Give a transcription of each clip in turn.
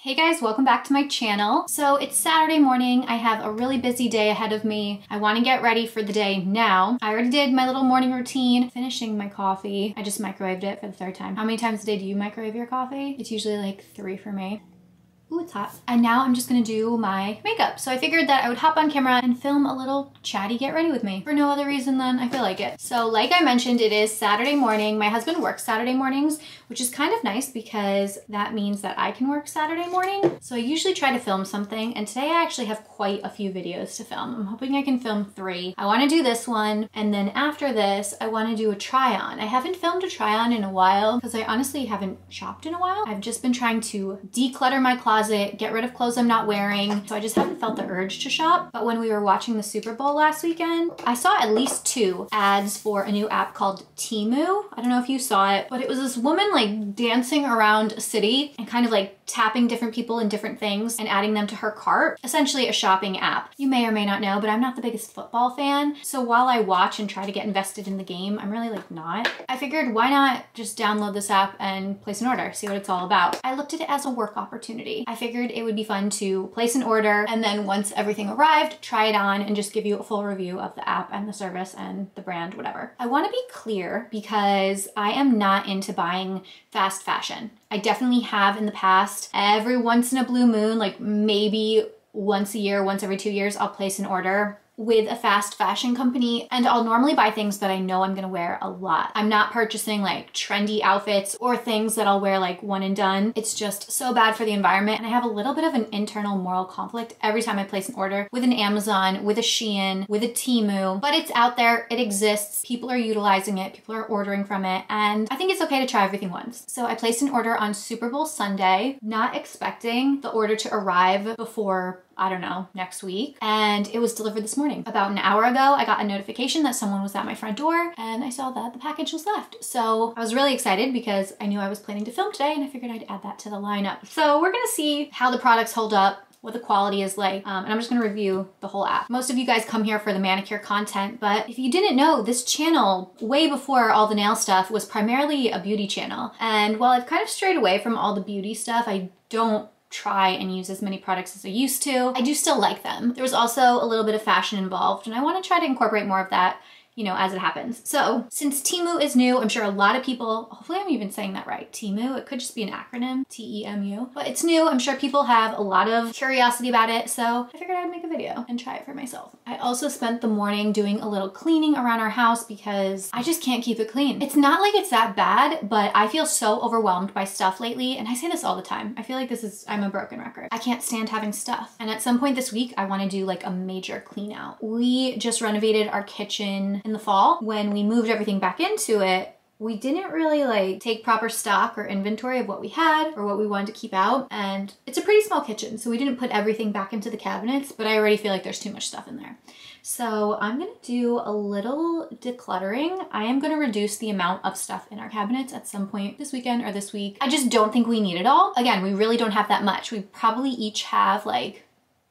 Hey guys, welcome back to my channel. So it's Saturday morning. I have a really busy day ahead of me. I want to get ready for the day now. I already did my little morning routine, finishing my coffee. I just microwaved it for the third time. How many times a day do you microwave your coffee? It's usually like three for me. Ooh, it's hot. And now I'm just gonna do my makeup. So I figured that I would hop on camera and film a little chatty get ready with me for no other reason than I feel like it. So like I mentioned, it is Saturday morning. My husband works Saturday mornings, which is kind of nice because that means that I can work Saturday morning. So I usually try to film something and today I actually have quite a few videos to film. I'm hoping I can film three. I wanna do this one and then after this, I wanna do a try on. I haven't filmed a try on in a while because I honestly haven't shopped in a while. I've just been trying to declutter my closet closet, get rid of clothes I'm not wearing. So I just haven't felt the urge to shop. But when we were watching the Super Bowl last weekend, I saw at least two ads for a new app called Temu. I don't know if you saw it, but it was this woman like dancing around a city and kind of like tapping different people and different things and adding them to her cart. Essentially a shopping app. You may or may not know, but I'm not the biggest football fan. So while I watch and try to get invested in the game, I'm really like not. I figured why not just download this app and place an order, see what it's all about. I looked at it as a work opportunity. I figured it would be fun to place an order and then once everything arrived, try it on and just give you a full review of the app and the service and the brand, whatever. I wanna be clear because I am not into buying fast fashion. I definitely have in the past. Every once in a blue moon, like maybe once a year, once every two years, I'll place an order with a fast fashion company and I'll normally buy things that I know I'm gonna wear a lot. I'm not purchasing like trendy outfits or things that I'll wear like one and done. It's just so bad for the environment and I have a little bit of an internal moral conflict every time I place an order with an Amazon, with a Shein, with a Temu, but it's out there, it exists, people are utilizing it, people are ordering from it, and I think it's okay to try everything once. So I placed an order on Super Bowl Sunday, not expecting the order to arrive before I don't know, next week. And it was delivered this morning. About an hour ago, I got a notification that someone was at my front door and I saw that the package was left. So I was really excited because I knew I was planning to film today and I figured I'd add that to the lineup. So we're gonna see how the products hold up what the quality is like, um, and I'm just gonna review the whole app. Most of you guys come here for the manicure content, but if you didn't know, this channel, way before all the nail stuff, was primarily a beauty channel. And while I've kind of strayed away from all the beauty stuff, I don't try and use as many products as I used to. I do still like them. There was also a little bit of fashion involved and I wanna try to incorporate more of that you know, as it happens. So since Temu is new, I'm sure a lot of people, hopefully I'm even saying that right, Temu, it could just be an acronym, T-E-M-U, but it's new. I'm sure people have a lot of curiosity about it. So I figured I'd make a video and try it for myself. I also spent the morning doing a little cleaning around our house because I just can't keep it clean. It's not like it's that bad, but I feel so overwhelmed by stuff lately. And I say this all the time. I feel like this is, I'm a broken record. I can't stand having stuff. And at some point this week, I wanna do like a major clean out. We just renovated our kitchen in the fall. When we moved everything back into it, we didn't really like take proper stock or inventory of what we had or what we wanted to keep out. And it's a pretty small kitchen, so we didn't put everything back into the cabinets, but I already feel like there's too much stuff in there. So I'm gonna do a little decluttering. I am gonna reduce the amount of stuff in our cabinets at some point this weekend or this week. I just don't think we need it all. Again, we really don't have that much. We probably each have like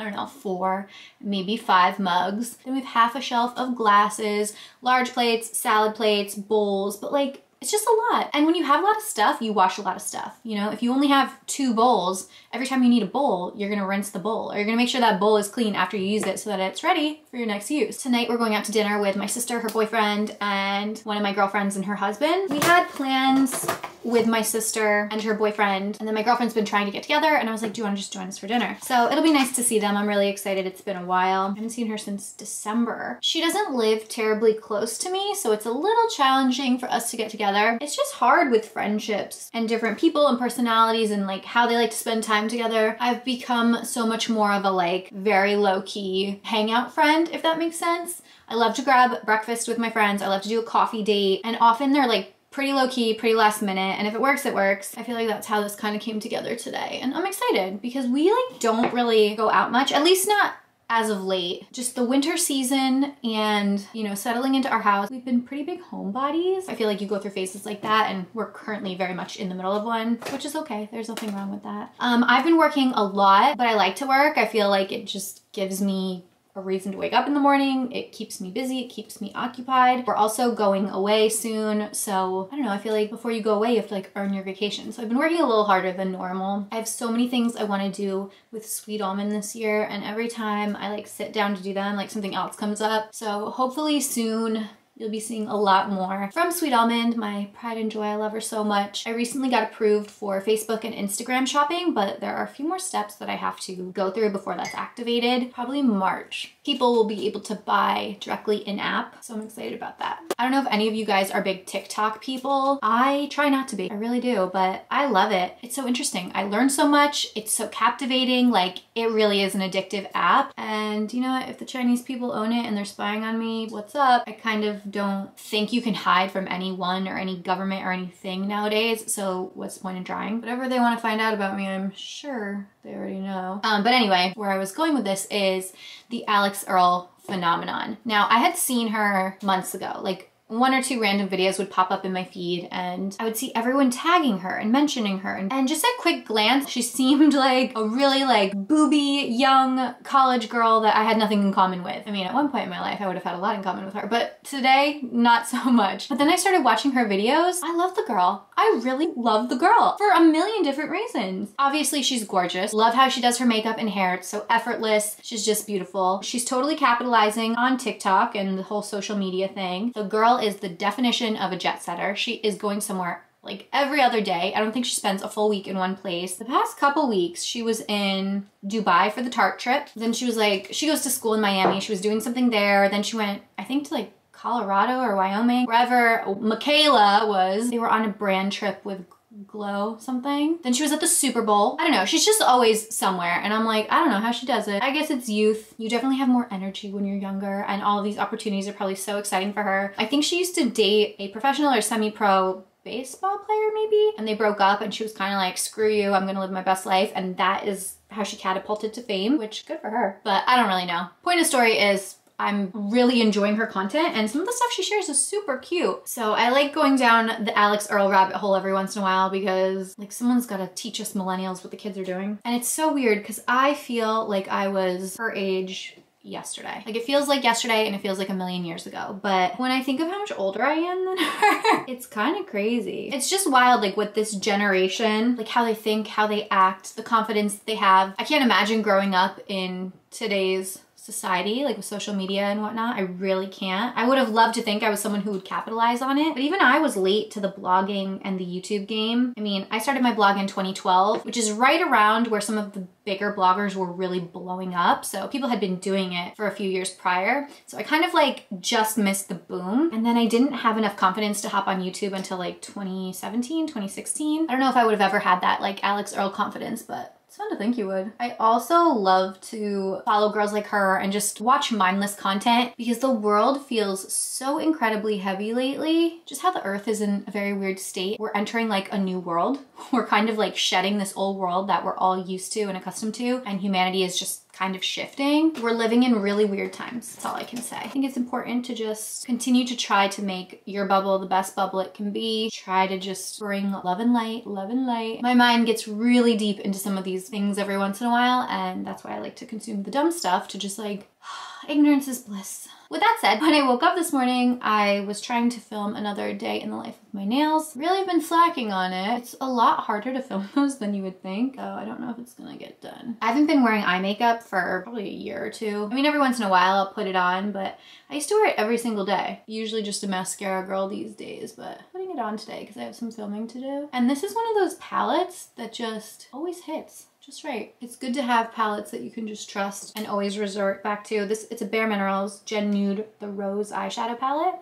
I don't know, four, maybe five mugs. Then we have half a shelf of glasses, large plates, salad plates, bowls, but like it's just a lot. And when you have a lot of stuff, you wash a lot of stuff. You know, if you only have two bowls, every time you need a bowl, you're gonna rinse the bowl or you're gonna make sure that bowl is clean after you use it so that it's ready for your next use. Tonight we're going out to dinner with my sister, her boyfriend, and one of my girlfriends and her husband. We had plans with my sister and her boyfriend. And then my girlfriend's been trying to get together and I was like, do you want to just join us for dinner? So it'll be nice to see them. I'm really excited. It's been a while. I haven't seen her since December. She doesn't live terribly close to me, so it's a little challenging for us to get together. It's just hard with friendships and different people and personalities and like how they like to spend time together. I've become so much more of a like very low key hangout friend, if that makes sense. I love to grab breakfast with my friends. I love to do a coffee date and often they're like pretty low key, pretty last minute, and if it works, it works. I feel like that's how this kind of came together today. And I'm excited because we like don't really go out much, at least not as of late. Just the winter season and, you know, settling into our house. We've been pretty big homebodies. I feel like you go through phases like that and we're currently very much in the middle of one, which is okay. There's nothing wrong with that. Um, I've been working a lot, but I like to work. I feel like it just gives me a reason to wake up in the morning. It keeps me busy. It keeps me occupied. We're also going away soon. So I don't know. I feel like before you go away, you have to like earn your vacation. So I've been working a little harder than normal. I have so many things I want to do with Sweet Almond this year. And every time I like sit down to do them, like something else comes up. So hopefully soon You'll be seeing a lot more from Sweet Almond, my pride and joy. I love her so much. I recently got approved for Facebook and Instagram shopping, but there are a few more steps that I have to go through before that's activated, probably March. People will be able to buy directly in-app, so I'm excited about that. I don't know if any of you guys are big TikTok people. I try not to be, I really do, but I love it. It's so interesting. I learn so much. It's so captivating. Like it really is an addictive app. And you know what, if the Chinese people own it and they're spying on me, what's up? I kind of don't think you can hide from anyone or any government or anything nowadays. So what's the point in trying? Whatever they want to find out about me, I'm sure they already know. Um, but anyway, where I was going with this is the Alix Earle phenomenon. Now, I had seen her months ago, like one or two random videos would pop up in my feed and I would see everyone tagging her and mentioning her. And, and just at quick glance, she seemed like a really like booby young college girl that I had nothing in common with. I mean, at one point in my life, I would have had a lot in common with her, but today, not so much. But then I started watching her videos. I love the girl. I really love the girl for a million different reasons. Obviously, she's gorgeous. Love how she does her makeup and hair. It's so effortless. She's just beautiful. She's totally capitalizing on TikTok and the whole social media thing. The girl is the definition of a jet setter. She is going somewhere like every other day. I don't think she spends a full week in one place. The past couple weeks, she was in Dubai for the Tarte trip. Then she was like, she goes to school in Miami. She was doing something there. Then she went, I think to like Colorado or Wyoming, wherever Mikayla was. They were on a brand trip with glow something. Then she was at the Super Bowl. I don't know. She's just always somewhere. And I'm like, I don't know how she does it. I guess it's youth. You definitely have more energy when you're younger and all these opportunities are probably so exciting for her. I think she used to date a professional or semi-pro baseball player maybe and they broke up and she was kind of like screw you i'm gonna live my best life and that is how she catapulted to fame which good for her but i don't really know point of story is I'm really enjoying her content and some of the stuff she shares is super cute. So I like going down the Alix Earle rabbit hole every once in a while because like someone's got to teach us millennials what the kids are doing. And it's so weird because I feel like I was her age yesterday. Like it feels like yesterday and it feels like a million years ago. But when I think of how much older I am than her, it's kind of crazy. It's just wild like with this generation, like how they think, how they act, the confidence they have. I can't imagine growing up in today's society, like with social media and whatnot. I really can't. I would have loved to think I was someone who would capitalize on it, but even I was late to the blogging and the YouTube game. I mean, I started my blog in 2012, which is right around where some of the bigger bloggers were really blowing up. So people had been doing it for a few years prior. So I kind of like just missed the boom. And then I didn't have enough confidence to hop on YouTube until like 2017, 2016. I don't know if I would have ever had that like Alix Earle confidence, but it's fun to think you would. I also love to follow girls like her and just watch mindless content because the world feels so incredibly heavy lately. Just how the earth is in a very weird state. We're entering like a new world. We're kind of like shedding this old world that we're all used to and accustomed to and humanity is just kind of shifting. We're living in really weird times. That's all I can say. I think it's important to just continue to try to make your bubble the best bubble it can be. Try to just bring love and light, love and light. My mind gets really deep into some of these things every once in a while and that's why I like to consume the dumb stuff to just like, ignorance is bliss. With that said, when I woke up this morning, I was trying to film another day in the life of my nails. Really been slacking on it. It's a lot harder to film those than you would think, so I don't know if it's gonna get done. I haven't been wearing eye makeup for probably a year or two. I mean, every once in a while I'll put it on, but I used to wear it every single day. Usually just a mascara girl these days, but putting it on today because I have some filming to do. And this is one of those palettes that just always hits just right. It's good to have palettes that you can just trust and always resort back to. This It's a Bare Minerals Gen Nude The Rose eyeshadow palette.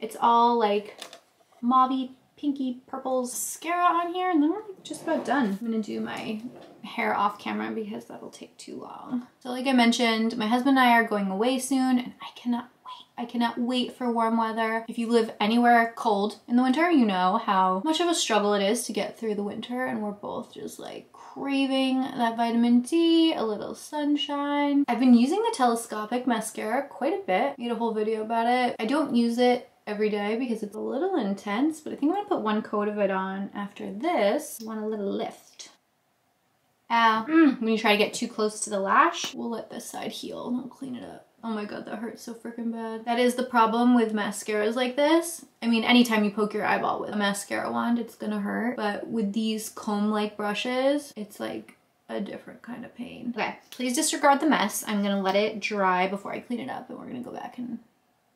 It's all like mauvey, pinky, purples mascara on here and then we're just about done. I'm gonna do my hair off camera because that'll take too long. So like I mentioned, my husband and I are going away soon and I cannot I cannot wait for warm weather. If you live anywhere cold in the winter, you know how much of a struggle it is to get through the winter and we're both just like craving that vitamin D, a little sunshine. I've been using the telescopic mascara quite a bit. Made a whole video about it. I don't use it every day because it's a little intense, but I think I'm gonna put one coat of it on after this. Want a little lift. Ow. Mm, when you try to get too close to the lash, we'll let this side heal and we'll clean it up. Oh my god, that hurts so freaking bad. That is the problem with mascaras like this. I mean, anytime you poke your eyeball with a mascara wand, it's gonna hurt. But with these comb-like brushes, it's like a different kind of pain. Okay, please disregard the mess. I'm gonna let it dry before I clean it up and we're gonna go back and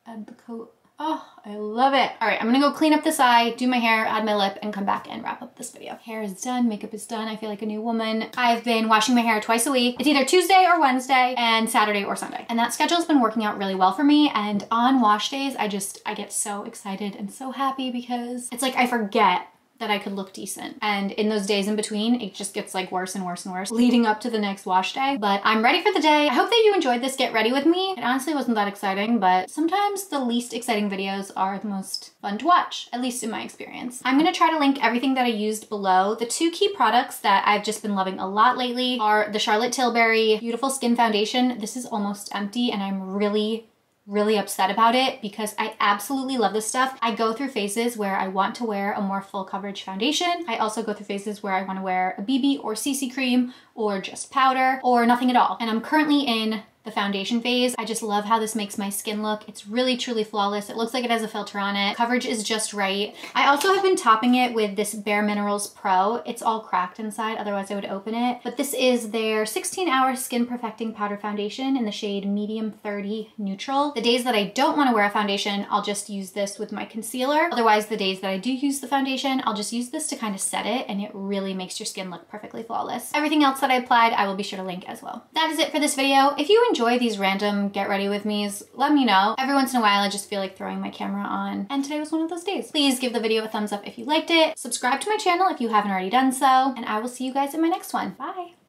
add the coat Oh, I love it. All right, I'm gonna go clean up this eye, do my hair, add my lip, and come back and wrap up this video. Hair is done, makeup is done. I feel like a new woman. I've been washing my hair twice a week. It's either Tuesday or Wednesday and Saturday or Sunday. And that schedule's been working out really well for me. And on wash days, I just, I get so excited and so happy because it's like I forget that I could look decent. And in those days in between, it just gets like worse and worse and worse leading up to the next wash day. But I'm ready for the day. I hope that you enjoyed this get ready with me. It honestly wasn't that exciting, but sometimes the least exciting videos are the most fun to watch, at least in my experience. I'm gonna try to link everything that I used below. The two key products that I've just been loving a lot lately are the Charlotte Tilbury Beautiful Skin Foundation. This is almost empty and I'm really really upset about it because I absolutely love this stuff. I go through phases where I want to wear a more full coverage foundation. I also go through phases where I want to wear a BB or CC cream or just powder or nothing at all. And I'm currently in the foundation phase. I just love how this makes my skin look. It's really truly flawless. It looks like it has a filter on it. Coverage is just right. I also have been topping it with this Bare Minerals Pro. It's all cracked inside, otherwise I would open it. But this is their 16 hour skin perfecting powder foundation in the shade medium 30 neutral. The days that I don't want to wear a foundation, I'll just use this with my concealer. Otherwise, the days that I do use the foundation, I'll just use this to kind of set it and it really makes your skin look perfectly flawless. Everything else that I applied, I will be sure to link as well. That is it for this video. If you enjoy these random get ready with me's, let me know. Every once in a while, I just feel like throwing my camera on. And today was one of those days. Please give the video a thumbs up if you liked it. Subscribe to my channel if you haven't already done so. And I will see you guys in my next one. Bye.